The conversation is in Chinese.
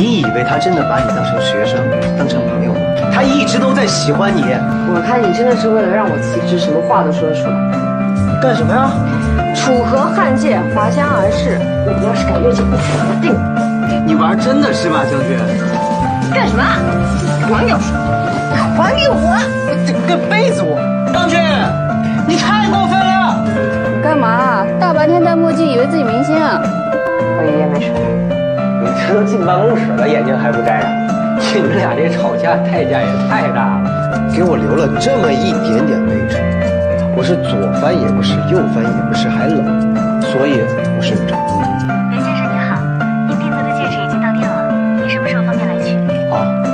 你以为他真的把你当成学生，当成朋友吗？他一直都在喜欢你。我看你真的是为了让我辞职，什么话都说得出来。干什么呀？楚河汉界，滑翔而逝。我要是敢越界，我死定。你玩真的是吧，将军？干什么？还给我！还给我！整个被子我！将军，你太过分了！干嘛？大白天戴墨镜，以为自己明星啊？都进办公室了眼睛还不摘啊你们俩这吵架代价也太大了。给我留了这么一点点位置我是左翻也不是右翻也不是还冷所以我睡不着。袁先生你好您订做的戒指已经到店了您什么时候方便来取？哦